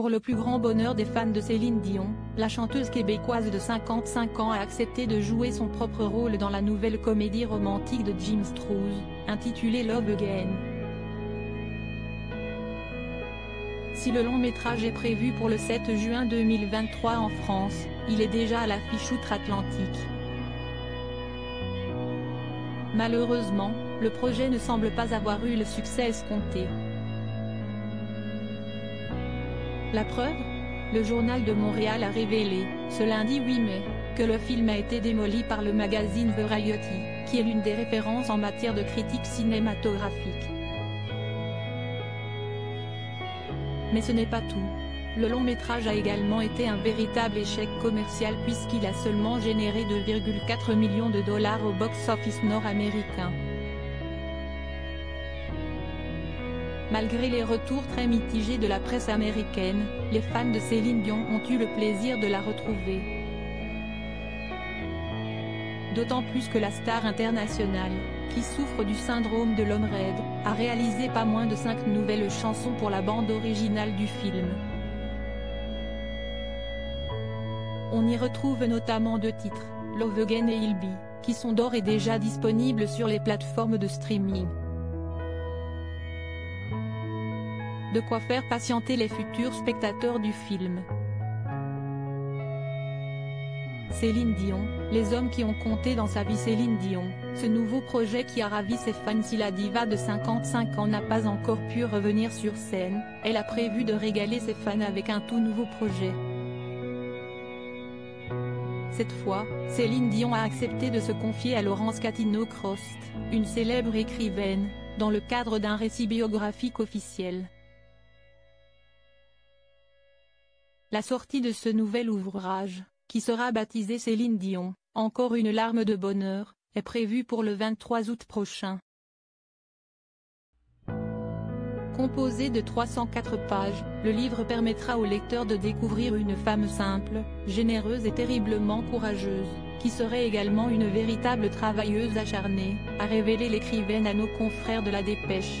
Pour le plus grand bonheur des fans de Céline Dion, la chanteuse québécoise de 55 ans a accepté de jouer son propre rôle dans la nouvelle comédie romantique de Jim Strouse, intitulée Love Again. Si le long métrage est prévu pour le 7 juin 2023 en France, il est déjà à l'affiche outre-Atlantique. Malheureusement, le projet ne semble pas avoir eu le succès escompté. La preuve Le Journal de Montréal a révélé, ce lundi 8 mai, que le film a été démoli par le magazine Variety, qui est l'une des références en matière de critique cinématographique. Mais ce n'est pas tout. Le long métrage a également été un véritable échec commercial puisqu'il a seulement généré 2,4 millions de dollars au box-office nord-américain. Malgré les retours très mitigés de la presse américaine, les fans de Céline Dion ont eu le plaisir de la retrouver. D'autant plus que la star internationale, qui souffre du syndrome de l'homme raide, a réalisé pas moins de 5 nouvelles chansons pour la bande originale du film. On y retrouve notamment deux titres, Love Again et Il qui sont d'ores et déjà disponibles sur les plateformes de streaming. De quoi faire patienter les futurs spectateurs du film. Céline Dion, les hommes qui ont compté dans sa vie Céline Dion, ce nouveau projet qui a ravi ses fans si la diva de 55 ans n'a pas encore pu revenir sur scène, elle a prévu de régaler ses fans avec un tout nouveau projet. Cette fois, Céline Dion a accepté de se confier à Laurence Catino-Crost, une célèbre écrivaine, dans le cadre d'un récit biographique officiel. La sortie de ce nouvel ouvrage, qui sera baptisé Céline Dion, encore une larme de bonheur, est prévue pour le 23 août prochain. Composé de 304 pages, le livre permettra au lecteur de découvrir une femme simple, généreuse et terriblement courageuse, qui serait également une véritable travailleuse acharnée, a révélé l'écrivaine à nos confrères de la Dépêche.